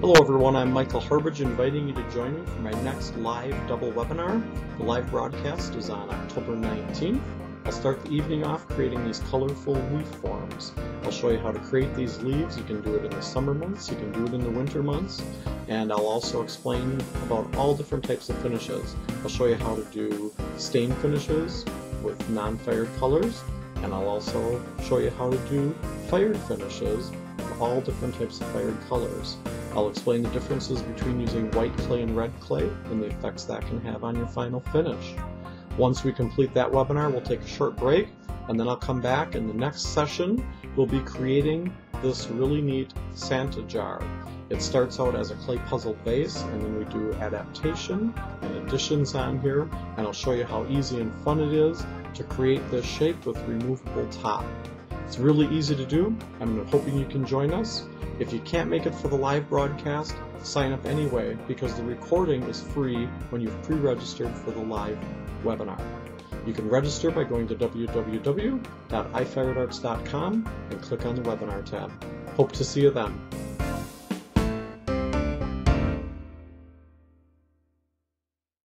Hello everyone, I'm Michael Harbridge inviting you to join me for my next live double webinar. The live broadcast is on October 19th. I'll start the evening off creating these colorful leaf forms. I'll show you how to create these leaves. You can do it in the summer months, you can do it in the winter months, and I'll also explain about all different types of finishes. I'll show you how to do stain finishes with non-fired colors, and I'll also show you how to do fired finishes with all different types of fired colors. I'll explain the differences between using white clay and red clay and the effects that can have on your final finish. Once we complete that webinar, we'll take a short break and then I'll come back and the next session we'll be creating this really neat Santa jar. It starts out as a clay puzzle base and then we do adaptation and additions on here and I'll show you how easy and fun it is to create this shape with removable top. It's really easy to do. I'm hoping you can join us. If you can't make it for the live broadcast, sign up anyway because the recording is free when you've pre-registered for the live webinar. You can register by going to www.ifiredarts.com and click on the webinar tab. Hope to see you then.